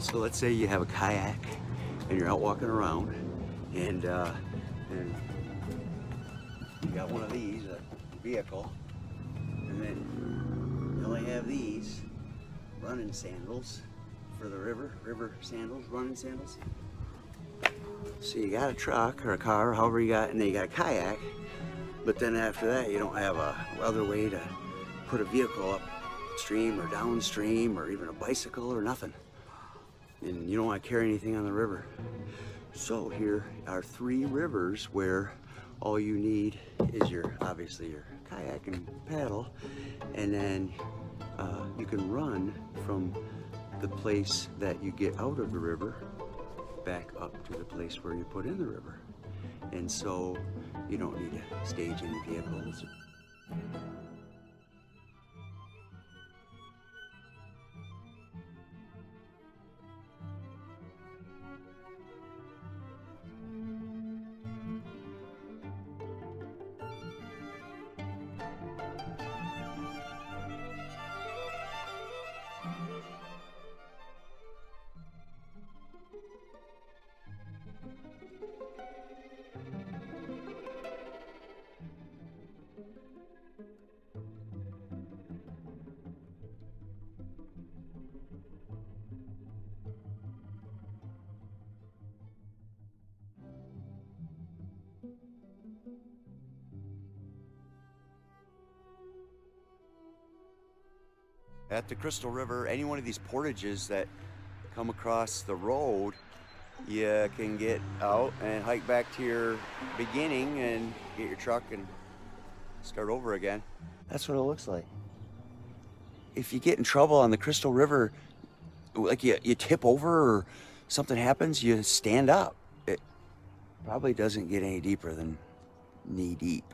So let's say you have a kayak and you're out walking around and, uh, and you got one of these, a vehicle, and then you only have these running sandals for the river, river sandals, running sandals. So you got a truck or a car, however you got, and then you got a kayak, but then after that you don't have a other way to put a vehicle upstream or downstream or even a bicycle or nothing. And you don't want to carry anything on the river. So here are three rivers where all you need is your, obviously your kayak and paddle, and then uh, you can run from the place that you get out of the river back up to the place where you put in the river. And so you don't need to stage any vehicles. At the Crystal River, any one of these portages that come across the road, you can get out and hike back to your beginning and get your truck and start over again. That's what it looks like. If you get in trouble on the Crystal River, like you, you tip over or something happens, you stand up. It probably doesn't get any deeper than knee deep.